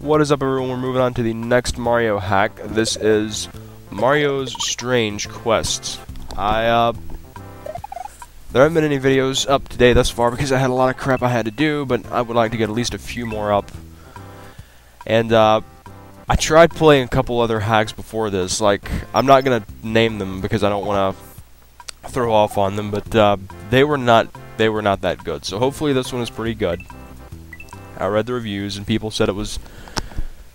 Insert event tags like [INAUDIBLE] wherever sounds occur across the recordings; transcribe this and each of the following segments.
What is up everyone, we're moving on to the next Mario hack. This is Mario's Strange Quests. I, uh, there haven't been any videos up today thus far because I had a lot of crap I had to do, but I would like to get at least a few more up. And, uh, I tried playing a couple other hacks before this, like, I'm not gonna name them because I don't wanna throw off on them, but, uh, they were not, they were not that good. So hopefully this one is pretty good. I read the reviews and people said it was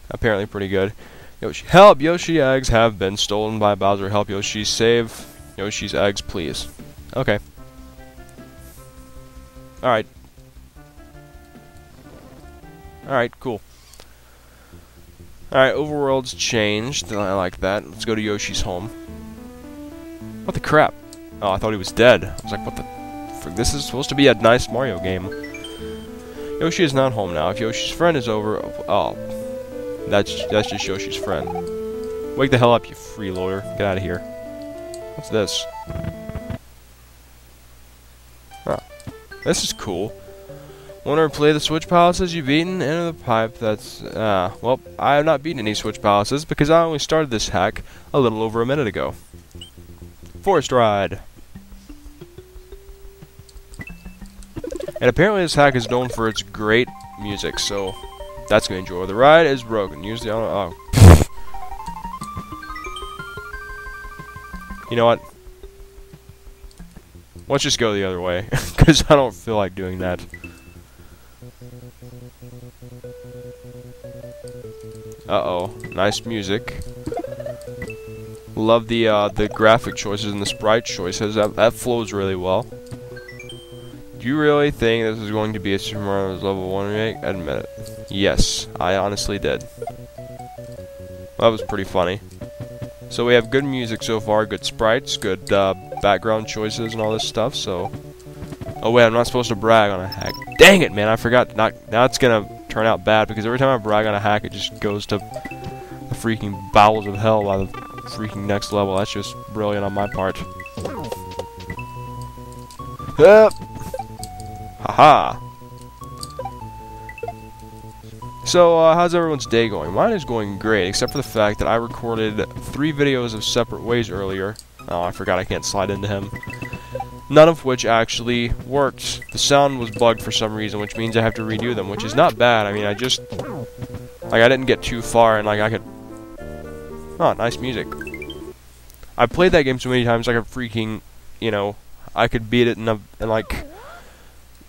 apparently pretty good. Yoshi, help! Yoshi eggs have been stolen by Bowser. Help Yoshi save Yoshi's eggs, please. Okay. Alright. Alright, cool. Alright, overworld's changed. I like that. Let's go to Yoshi's home. What the crap? Oh, I thought he was dead. I was like, what the frick? This is supposed to be a nice Mario game. Yoshi is not home now. If Yoshi's friend is over... Oh, that's that's just Yoshi's friend. Wake the hell up, you freeloader. Get out of here. What's this? Huh. This is cool. Want to play the Switch Palaces you've beaten? Enter the pipe. That's. Uh, well, I have not beaten any Switch Palaces because I only started this hack a little over a minute ago. Forest Ride. And apparently this hack is known for its great music, so that's to enjoy. The ride is broken. Use the... Oh. you know what? Let's just go the other way, [LAUGHS] because I don't feel like doing that. Uh-oh. Nice music. Love the, uh, the graphic choices and the sprite choices. That, that flows really well. Do you really think this is going to be a Super Mario level 1 remake? Admit it. Yes, I honestly did. That was pretty funny. So we have good music so far, good sprites, good uh, background choices and all this stuff, so... Oh wait, I'm not supposed to brag on a hack. Dang it, man, I forgot. Not, now it's gonna turn out bad, because every time I brag on a hack, it just goes to the freaking bowels of hell by the freaking next level. That's just brilliant on my part. Uh, Haha! So, uh, how's everyone's day going? Mine is going great, except for the fact that I recorded three videos of separate ways earlier. Oh, I forgot I can't slide into him. None of which actually worked. The sound was bugged for some reason, which means I have to redo them, which is not bad. I mean, I just... Like, I didn't get too far, and, like, I could... Oh, nice music. I played that game so many times, I could freaking, you know, I could beat it in, a, in like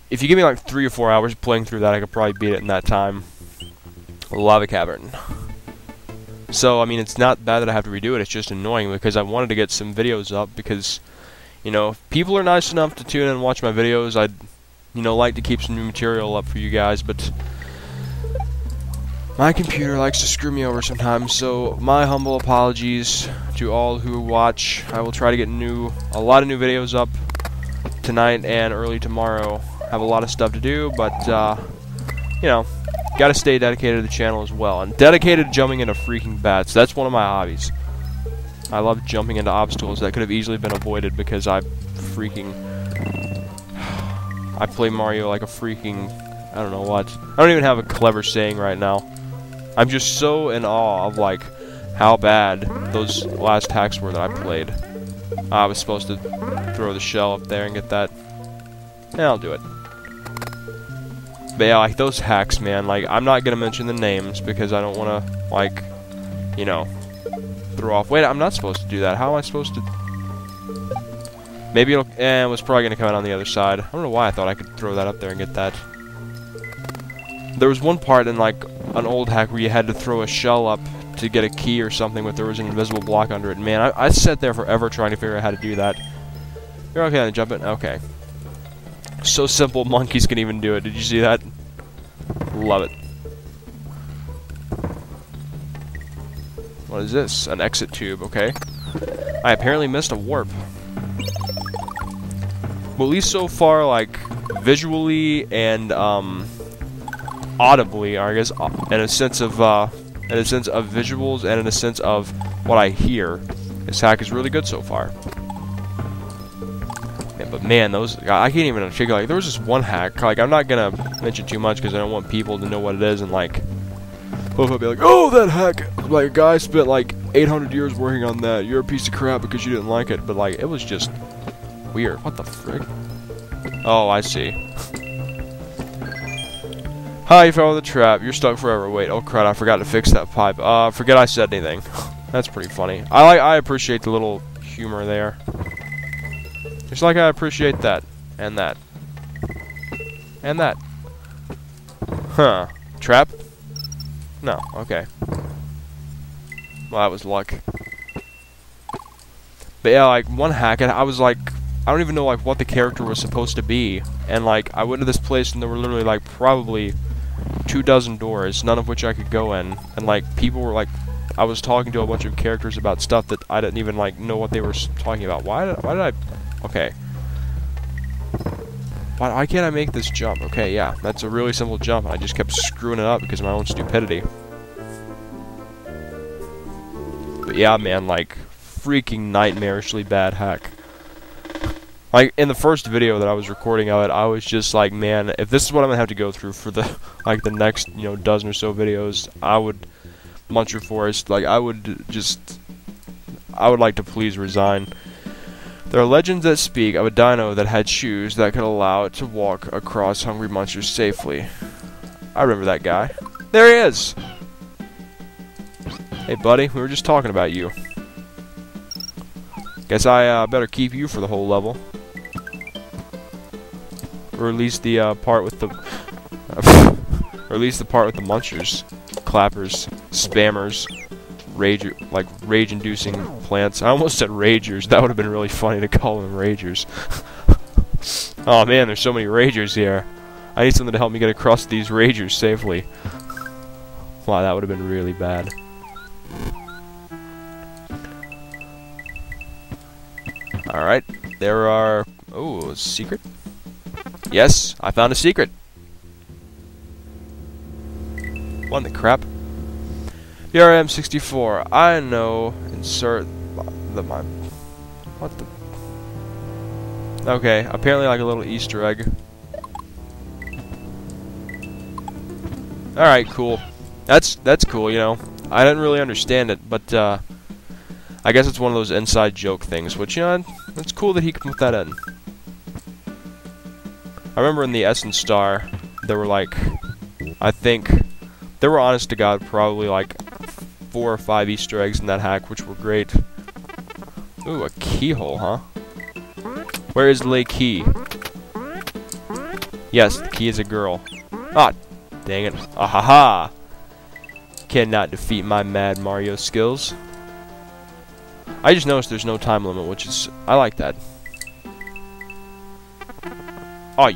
if you give me like three or four hours playing through that, I could probably beat it in that time. Lava Cavern. So, I mean, it's not bad that I have to redo it, it's just annoying because I wanted to get some videos up because, you know, if people are nice enough to tune in and watch my videos, I'd, you know, like to keep some new material up for you guys, but my computer likes to screw me over sometimes, so my humble apologies to all who watch. I will try to get new, a lot of new videos up tonight and early tomorrow have a lot of stuff to do, but, uh, you know, gotta stay dedicated to the channel as well. And dedicated to jumping into freaking bats. That's one of my hobbies. I love jumping into obstacles that could have easily been avoided because I freaking... [SIGHS] I play Mario like a freaking... I don't know what. I don't even have a clever saying right now. I'm just so in awe of, like, how bad those last hacks were that I played. I was supposed to throw the shell up there and get that. Yeah, I'll do it. But yeah, like those hacks, man, like I'm not gonna mention the names because I don't wanna like you know throw off wait, I'm not supposed to do that. How am I supposed to Maybe it'll eh, it was probably gonna come out on the other side. I don't know why I thought I could throw that up there and get that. There was one part in like an old hack where you had to throw a shell up to get a key or something, but there was an invisible block under it. Man, I, I sat there forever trying to figure out how to do that. You're okay on jump it? Okay. So simple, monkeys can even do it. Did you see that? Love it. What is this? An exit tube, okay. I apparently missed a warp. Well, at least so far, like, visually and, um, audibly, or I guess, uh, in a sense of, uh, in a sense of visuals and in a sense of what I hear, this hack is really good so far. But man, those I can't even articulate. Like, there was this one hack. Like I'm not gonna mention too much because I don't want people to know what it is and like Both would be like, oh, that hack! Like, a guy spent like 800 years working on that. You're a piece of crap because you didn't like it. But, like, it was just weird. What the frick? Oh, I see. Hi, you fell in the trap. You're stuck forever. Wait, oh crap, I forgot to fix that pipe. Uh, forget I said anything. [LAUGHS] That's pretty funny. I like, I appreciate the little humor there. Just like I appreciate that. And that. And that. Huh. Trap? No, okay. Well, that was luck. But yeah, like, one hack, and I was like, I don't even know, like, what the character was supposed to be. And, like, I went to this place and there were literally, like, probably two dozen doors, none of which I could go in. And, like, people were, like, I was talking to a bunch of characters about stuff that I didn't even, like, know what they were talking about. Why did, why did I... Okay. Why, can't I make this jump? Okay, yeah, that's a really simple jump. I just kept screwing it up because of my own stupidity. But yeah, man, like, freaking nightmarishly bad hack. Like, in the first video that I was recording of it, I was just like, man, if this is what I'm gonna have to go through for the, [LAUGHS] like, the next, you know, dozen or so videos, I would, Muncher Forest, like, I would just, I would like to please resign. There are legends that speak of a dino that had shoes that could allow it to walk across hungry monsters safely. I remember that guy. There he is! Hey buddy, we were just talking about you. Guess I uh, better keep you for the whole level. Or at least the uh, part with the... or at least the part with the munchers, clappers, spammers, rage like rage-inducing plants. I almost said ragers. That would have been really funny to call them ragers. [LAUGHS] oh man, there's so many ragers here. I need something to help me get across these ragers safely. Wow, that would have been really bad. Alright, there are... Oh, a secret? Yes, I found a secret. What the crap? BRM 64. I know. Insert the my. What the? Okay, apparently like a little Easter egg. All right, cool. That's that's cool. You know, I didn't really understand it, but uh, I guess it's one of those inside joke things. Which you know, it's cool that he can put that in. I remember in the Essence Star, there were like, I think, there were honest to God probably like four or five Easter eggs in that hack, which were great. Ooh, a keyhole, huh? Where is Lay Key? Yes, the key is a girl. Ah, dang it. Ah ha ha! Cannot defeat my mad Mario skills. I just noticed there's no time limit, which is... I like that. Oh,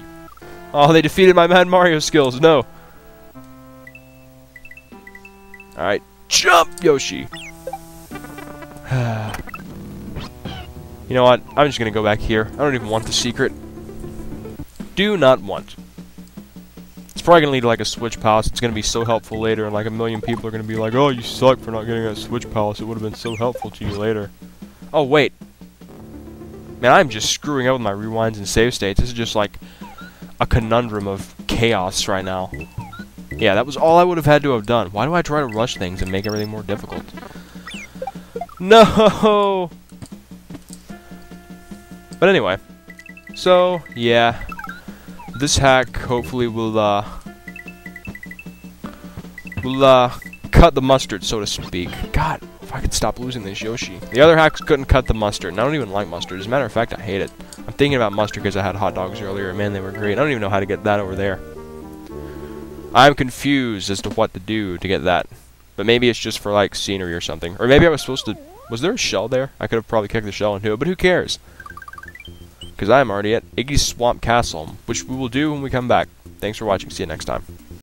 Oh, they defeated my Mad Mario skills. No. Alright. Jump, Yoshi! [SIGHS] you know what? I'm just gonna go back here. I don't even want the secret. Do not want. It's probably gonna lead to like a Switch Palace. It's gonna be so helpful later, and like a million people are gonna be like, oh, you suck for not getting that Switch Palace. It would have been so helpful to you later. Oh, wait. Man, I'm just screwing up with my rewinds and save states. This is just like a conundrum of chaos right now. Yeah, that was all I would have had to have done. Why do I try to rush things and make everything more difficult? No! But anyway. So, yeah. This hack hopefully will, uh... Will, uh... Cut the mustard, so to speak. God, if I could stop losing this Yoshi. The other hacks couldn't cut the mustard, and I don't even like mustard. As a matter of fact, I hate it. I'm thinking about mustard because I had hot dogs earlier, man, they were great. I don't even know how to get that over there. I'm confused as to what to do to get that. But maybe it's just for, like, scenery or something. Or maybe I was supposed to... Was there a shell there? I could have probably kicked the shell into it, but who cares? Because I'm already at Iggy's Swamp Castle, which we will do when we come back. Thanks for watching. See you next time.